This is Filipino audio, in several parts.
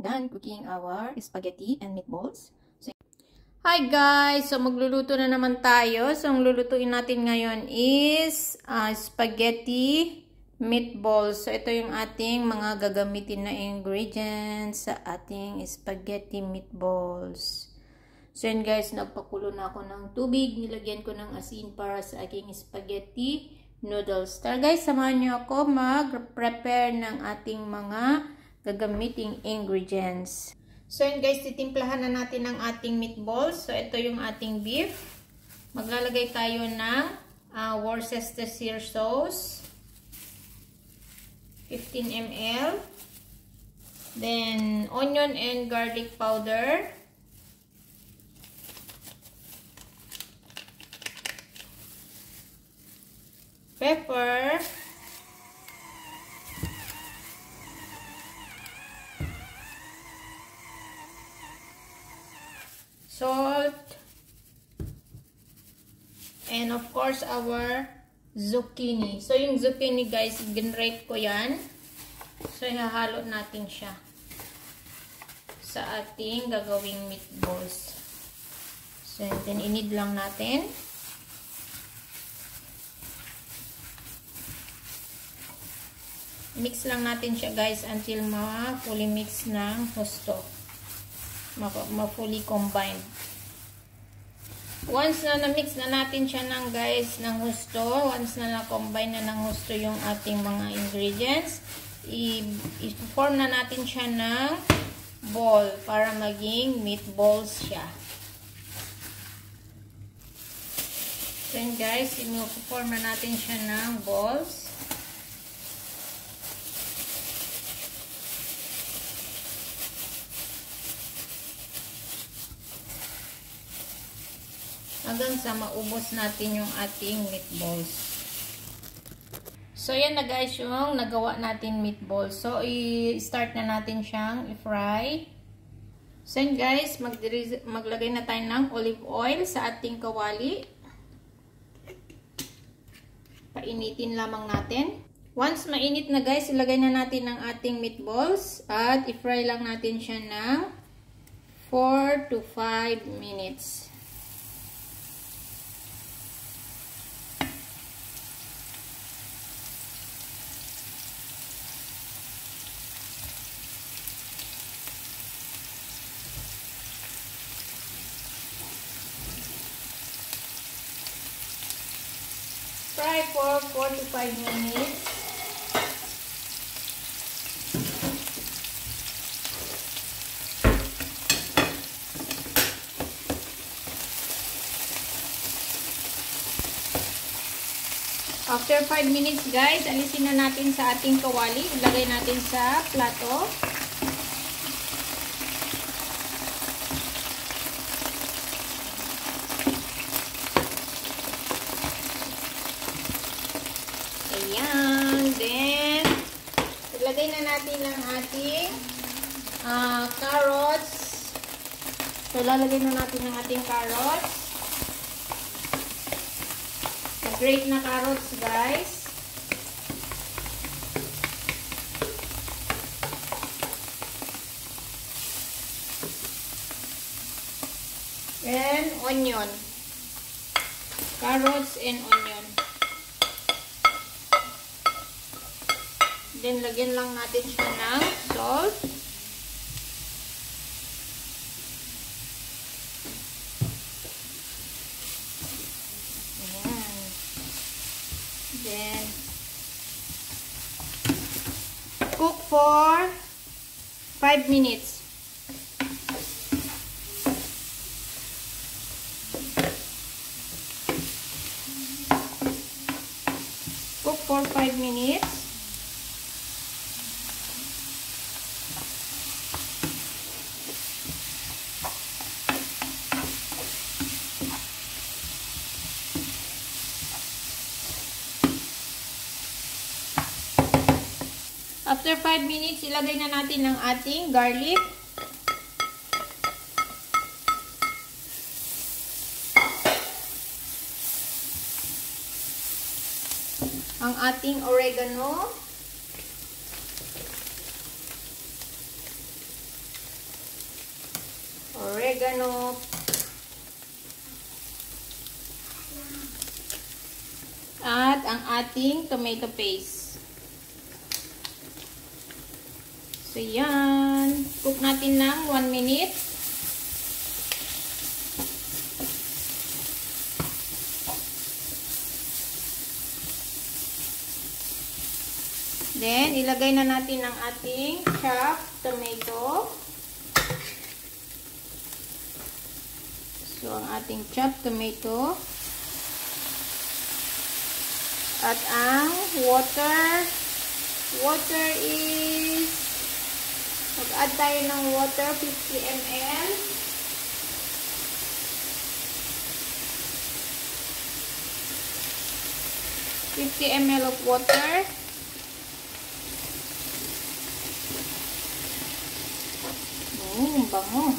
done cooking our spaghetti and meatballs. So, Hi guys! So magluluto na naman tayo. So ang lulutuin natin ngayon is uh, spaghetti meatballs. So ito yung ating mga gagamitin na ingredients sa ating spaghetti meatballs. So yun guys, nagpakulo na ako ng tubig. Nilagyan ko ng asin para sa aking spaghetti noodles. Tara guys, samahan niyo ako mag-prepare ng ating mga gagamiting ingredients. So yun guys, titimplahan na natin ang ating meatballs. So ito yung ating beef. Maglalagay tayo ng uh, Worcestershire sauce. 15 ml. Then onion and garlic powder. Pepper. Salt, and of course our zucchini. So yung zucchini guys, ginrate ko yan. So ihahalo natin siya sa ating gagawing meatballs. So then inid lang natin. Mix lang natin siya guys until ma-fully mix ng husto ma-fully combined. Once na na-mix na natin siya ng guys ng gusto, once na na-combine na ng gusto yung ating mga ingredients, i-form na natin siya ng ball para maging meatballs siya. Then guys, i-form na natin siya ng balls. Hanggang sa maubos natin yung ating meatballs. So, yan na guys yung nagawa natin meatballs. So, i-start na natin siyang i-fry. So, guys, mag maglagay na tayo ng olive oil sa ating kawali. Painitin lamang natin. Once mainit na guys, ilagay na natin ang ating meatballs at i-fry lang natin siya ng 4 to 5 minutes. Fry for 4 to 5 minutes. After 5 minutes guys, alisin na natin sa ating kawali. Ilagay natin sa plato. Ilagay na natin ang ating uh, carrots. So, lalagay na natin ang ating carrots. Grate na carrots, guys. And onion. Carrots and onion. Then, lagyan lang natin siya ng salt. Then, cook for 5 minutes. Cook for 5 minutes. After 5 minutes, ilagay na natin ang ating garlic. Ang ating oregano. oregano, at ang ating tomato paste. So, yan. Cook natin ng 1 minute. Then, ilagay na natin ang ating chopped tomato. So, ang ating chopped tomato. At ang water, water is, mag-add tayo ng water, 50 ml. Fifty ml of water. Oh, bango.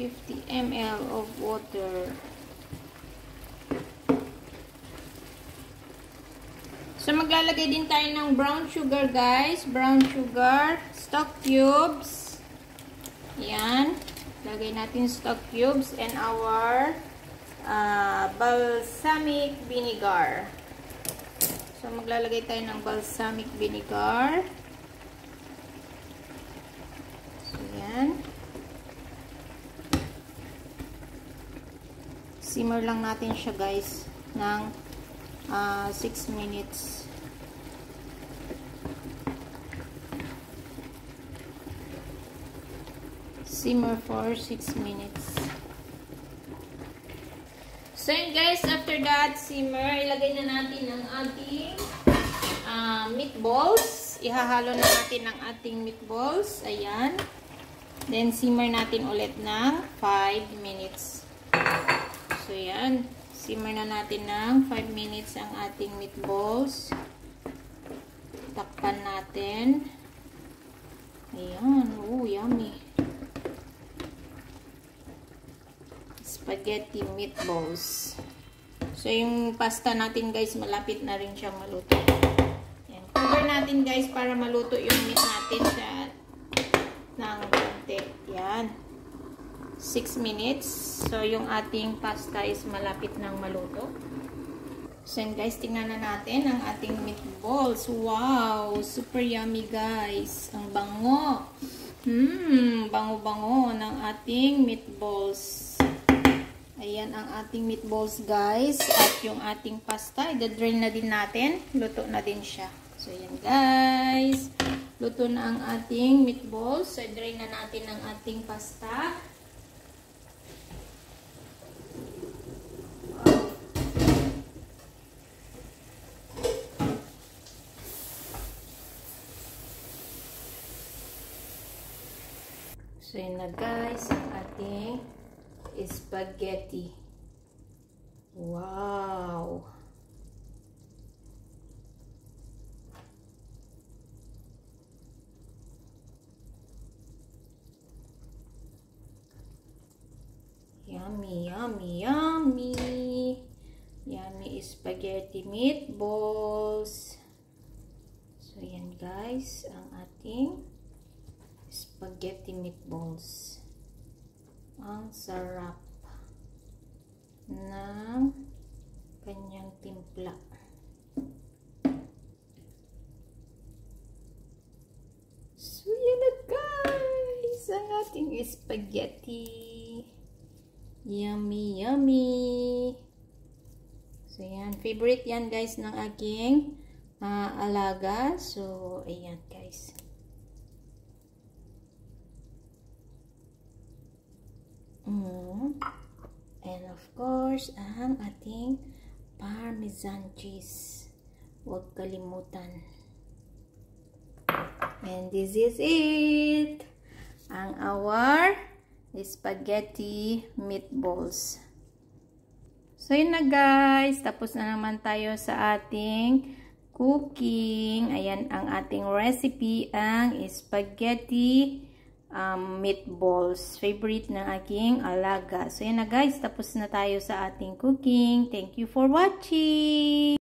Fifty ml of water. So, maglalagay din tayo ng brown sugar, guys. Brown sugar. Stock cubes. Yan. Lagay natin stock cubes and our uh, balsamic vinegar. So, maglalagay tayo ng balsamic vinegar. So, yan. Simmer lang natin siya, guys, ng uh, 6 minutes. simmer for 6 minutes. So yun guys, after that simmer, ilagay na natin ang ating uh, meatballs. Ihahalo na natin ang ating meatballs. Ayan. Then simmer natin ulit ng 5 minutes. So yan. Simmer na natin ng 5 minutes ang ating meatballs. Takpan natin. Ayan. Oh, yummy. spaghetti meatballs. So, yung pasta natin guys, malapit na rin siyang maluto. Yan. Cover natin guys para maluto yung meat natin siya ng konti. Yan. 6 minutes. So, yung ating pasta is malapit nang maluto. So, yan guys, tingnan na natin ang ating meatballs. Wow! Super yummy guys. Ang bango. Hmm, bango-bango ng ating meatballs. Ayan ang ating meatballs guys. At yung ating pasta, i-drain na din natin. Luto na din siya. So ayan guys. Luto na ang ating meatballs. So i-drain na natin ang ating pasta. So yun na guys, ang ating spaghetti. Wow! Yummy, yummy, yummy! Yummy spaghetti meatballs. So, yan guys, ang ating spaghetti meatballs. Ang sarap ng kanyang timpla. So, yan na guys! Ang ating spaghetti. Yummy, yummy! So, yan. Favorite yan guys ng aking uh, alaga. So, ayan guys. Mm. And of course, ang ating parmesan cheese. Huwag kalimutan. And this is it. Ang our spaghetti meatballs. So, yun na guys. Tapos na naman tayo sa ating cooking. Ayan ang ating recipe, ang spaghetti um, meatballs. Favorite ng aking alaga. So, yan na guys. Tapos na tayo sa ating cooking. Thank you for watching!